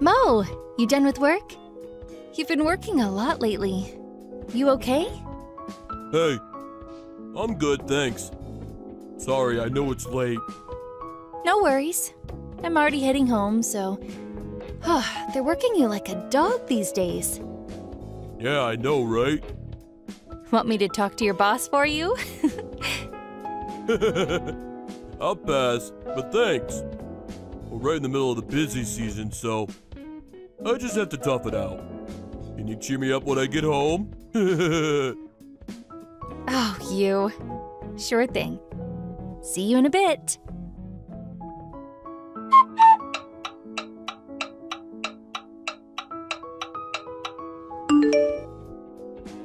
Mo, you done with work? You've been working a lot lately. You okay? Hey, I'm good, thanks. Sorry, I know it's late. No worries. I'm already heading home, so. They're working you like a dog these days. Yeah, I know, right? Want me to talk to your boss for you? I'll pass, but thanks. We're right in the middle of the busy season, so I just have to tough it out. Can you cheer me up when I get home? oh, you. Sure thing. See you in a bit.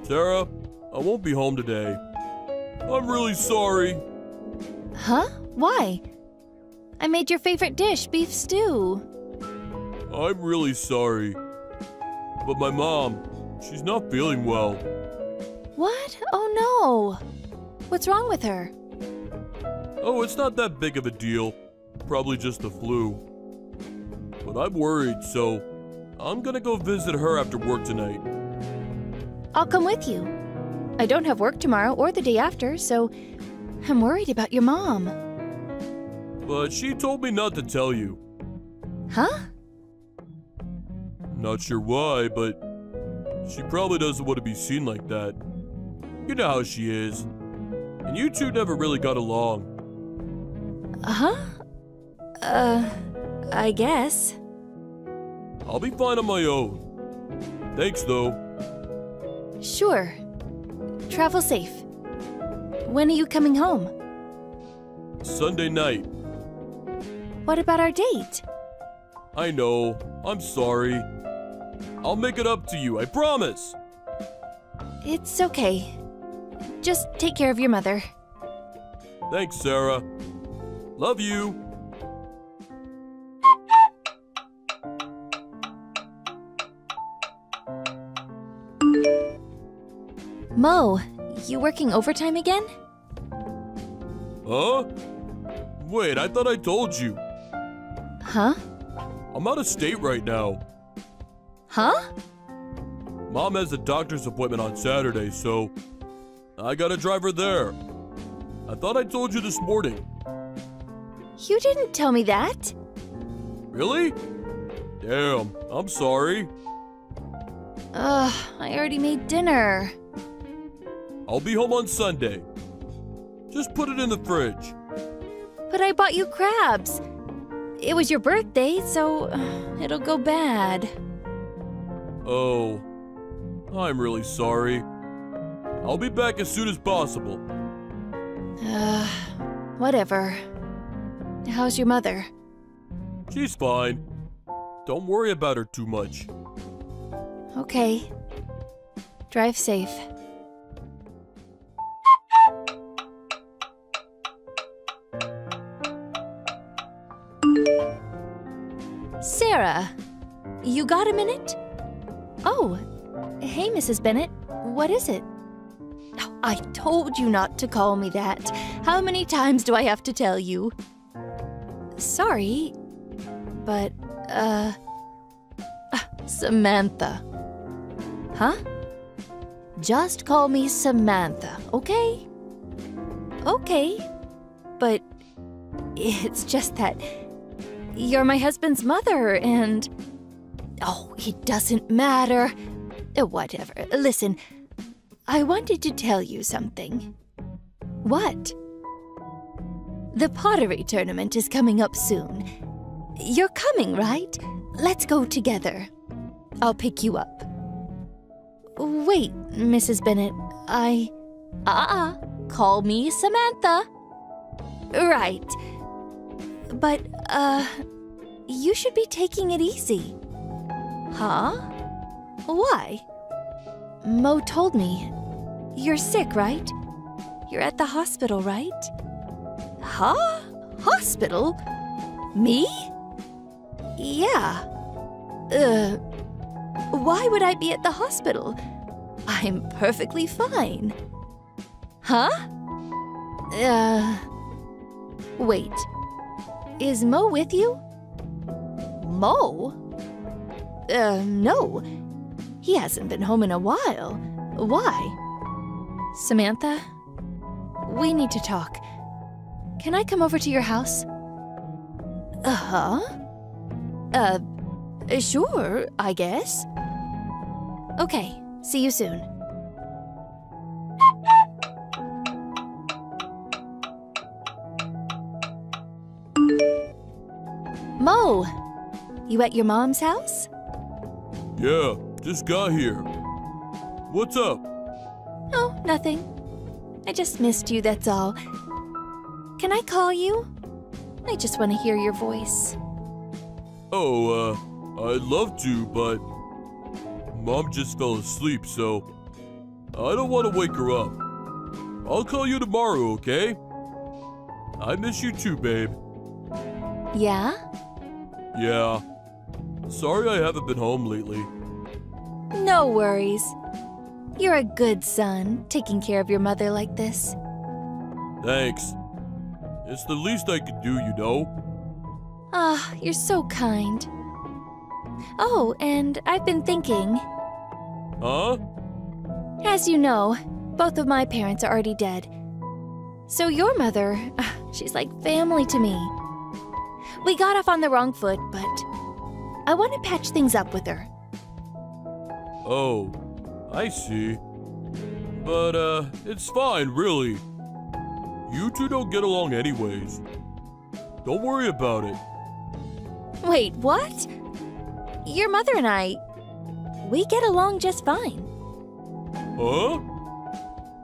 Sarah, I won't be home today. I'm really sorry. Huh? Why? I made your favorite dish, beef stew. I'm really sorry. But my mom, she's not feeling well. What? Oh no. What's wrong with her? Oh, it's not that big of a deal. Probably just the flu. But I'm worried, so I'm gonna go visit her after work tonight. I'll come with you. I don't have work tomorrow or the day after, so I'm worried about your mom. But she told me not to tell you. Huh? Not sure why, but she probably doesn't want to be seen like that. You know how she is. And you two never really got along. Uh-huh? Uh, I guess. I'll be fine on my own. Thanks, though. Sure. Travel safe. When are you coming home? Sunday night. What about our date? I know. I'm sorry. I'll make it up to you, I promise. It's okay. Just take care of your mother. Thanks, Sarah. Love you. Mo, you working overtime again? Huh? Wait, I thought I told you. Huh? I'm out of state right now. Huh? Mom has a doctor's appointment on Saturday, so I gotta drive her there. I thought I told you this morning. You didn't tell me that. Really? Damn, I'm sorry. Ugh, I already made dinner. I'll be home on Sunday. Just put it in the fridge. But I bought you crabs. It was your birthday, so it'll go bad. Oh, I'm really sorry. I'll be back as soon as possible. Uh, whatever. How's your mother? She's fine. Don't worry about her too much. Okay. Drive safe. Sarah, you got a minute? Oh, hey, Mrs. Bennett. What is it? I told you not to call me that. How many times do I have to tell you? Sorry, but, uh. ah, Samantha. Huh? Just call me Samantha, okay? Okay, but it's just that you're my husband's mother and. Oh, it doesn't matter. Uh, Whatever. Listen, I wanted to tell you something. What? The pottery tournament is coming up soon. You're coming, right? Let's go together. I'll pick you up. Wait, Mrs. Bennett, I. Uh uh. Call me Samantha. Right. But, uh. You should be taking it easy. Huh? Why? Mo told me. You're sick, right? You're at the hospital, right? Huh? Hospital? Me? Yeah. Uh. Why would I be at the hospital? I'm perfectly fine. Huh? Uh. Wait. Is Mo with you? Mo? Uh, no. He hasn't been home in a while. Why? Samantha, we need to talk. Can I come over to your house? Uh huh. Uh, sure, I guess. Okay, see you soon. Mo, you at your mom's house? Yeah, just got here. What's up? Oh, nothing. I just missed you, that's all. Can I call you? I just want to hear your voice. Oh, uh, I'd love to, but Mom just fell asleep, so I don't want to wake her up. I'll call you tomorrow, okay? I miss you too, babe. Yeah? Yeah. Sorry I haven't been home lately. No worries. You're a good son, taking care of your mother like this. Thanks. It's the least I could do, you know? Ah, you're so kind. Oh, and I've been thinking. Huh? As you know, both of my parents are already dead. So your mother, she's like family to me. We got off on the wrong foot, but I want to patch things up with her. Oh, I see. But, uh, it's fine, really. You two don't get along anyways. Don't worry about it. Wait, what? Your mother and I, we get along just fine. Huh?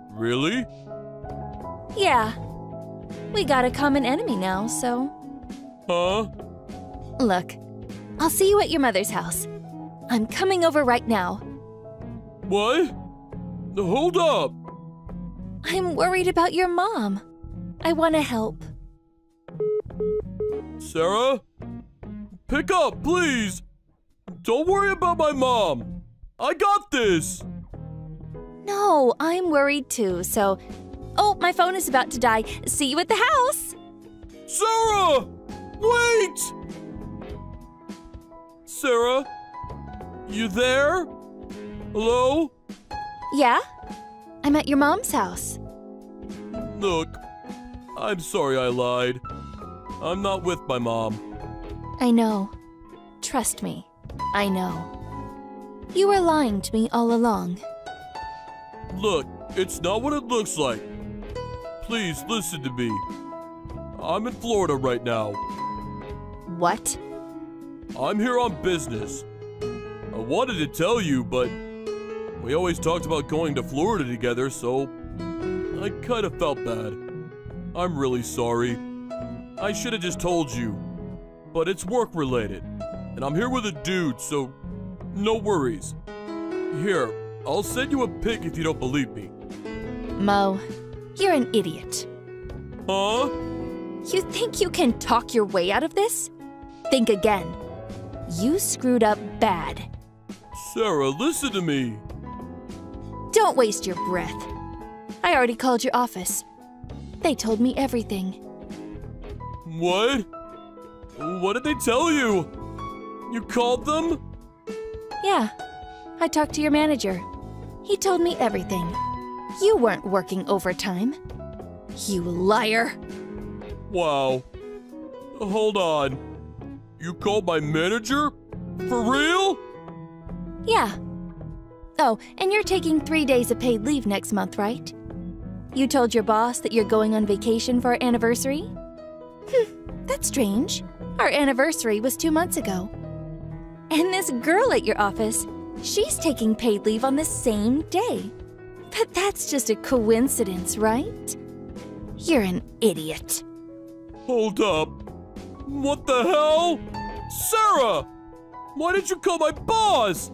Really? Yeah. We got a common enemy now, so. Huh? Look, I'll see you at your mother's house. I'm coming over right now. What? Hold up! I'm worried about your mom. I want to help. Sarah? Pick up, please! Don't worry about my mom! I got this! No, I'm worried too, so. Oh, my phone is about to die. See you at the house! Sarah! Wait! Sarah? You there? Hello? Yeah? I'm at your mom's house. Look, I'm sorry I lied. I'm not with my mom. I know. Trust me, I know. You were lying to me all along. Look, it's not what it looks like. Please listen to me. I'm in Florida right now. What? I'm here on business. I wanted to tell you, but we always talked about going to Florida together, so I kind of felt bad. I'm really sorry. I should have just told you. But it's work related, and I'm here with a dude, so no worries. Here, I'll send you a pic if you don't believe me. Mo, you're an idiot. Huh? You think you can talk your way out of this? Think again. You screwed up bad. Sarah, listen to me. Don't waste your breath. I already called your office. They told me everything. What? What did they tell you? You called them? Yeah, I talked to your manager. He told me everything. You weren't working overtime. You liar. Wow. Hold on. You called my manager? For real? Yeah. Oh, and you're taking three days of paid leave next month, right? You told your boss that you're going on vacation for our anniversary? Hmm, that's strange. Our anniversary was two months ago. And this girl at your office, she's taking paid leave on the same day. But that's just a coincidence, right? You're an idiot. Hold up. What the hell? Sarah! Why did you call my boss?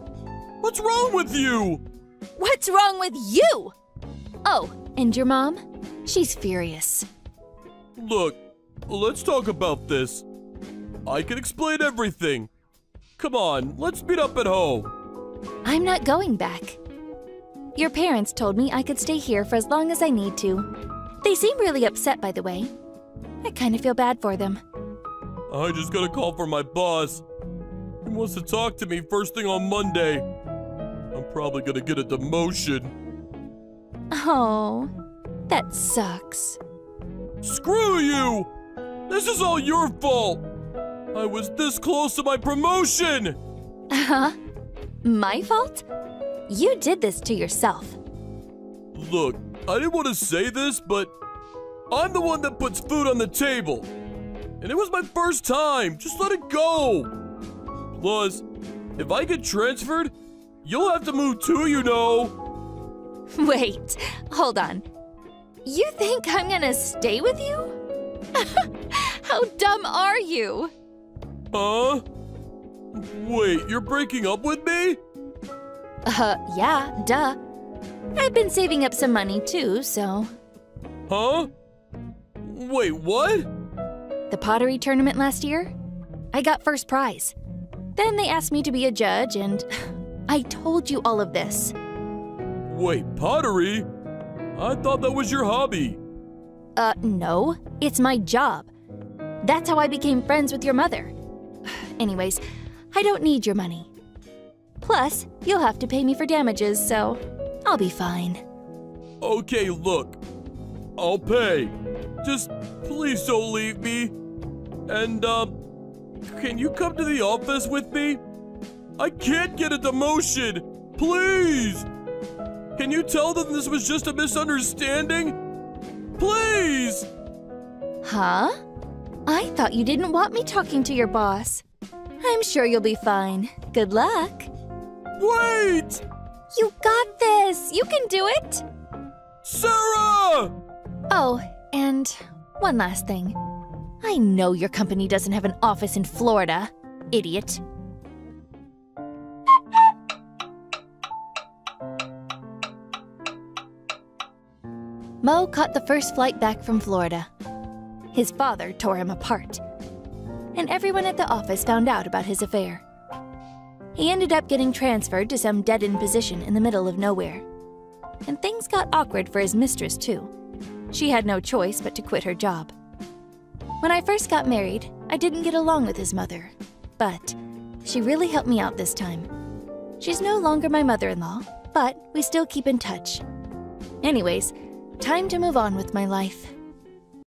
What's wrong with you? What's wrong with you? Oh, and your mom? She's furious. Look, let's talk about this. I can explain everything. Come on, let's meet up at home. I'm not going back. Your parents told me I could stay here for as long as I need to. They seem really upset, by the way. I kind of feel bad for them. I just got a call from my boss. He wants to talk to me first thing on Monday. I'm probably gonna get a demotion. Oh, that sucks. Screw you! This is all your fault! I was this close to my promotion! Huh? My fault? You did this to yourself. Look, I didn't want to say this, but I'm the one that puts food on the table. And it was my first time. Just let it go. Plus, if I get transferred, you'll have to move too, you know. Wait, hold on. You think I'm gonna stay with you? How dumb are you? Huh? Wait, you're breaking up with me? Uh, yeah, duh. I've been saving up some money too, so. Huh? Wait, what? The pottery tournament last year? I got first prize. Then they asked me to be a judge, and I told you all of this. Wait, pottery? I thought that was your hobby. Uh, no, it's my job. That's how I became friends with your mother. Anyways, I don't need your money. Plus, you'll have to pay me for damages, so I'll be fine. Okay, look. I'll pay. Just please don't leave me. And, um, can you come to the office with me? I can't get a demotion. Please. Can you tell them this was just a misunderstanding? Please. Huh? I thought you didn't want me talking to your boss. I'm sure you'll be fine. Good luck. Wait! You got this! You can do it! Sarah! Oh, and one last thing. I know your company doesn't have an office in Florida, idiot. Mo caught the first flight back from Florida. His father tore him apart, and everyone at the office found out about his affair. He ended up getting transferred to some dead end position in the middle of nowhere. And things got awkward for his mistress, too. She had no choice but to quit her job. When I first got married, I didn't get along with his mother, but she really helped me out this time. She's no longer my mother in law, but we still keep in touch. Anyways, time to move on with my life.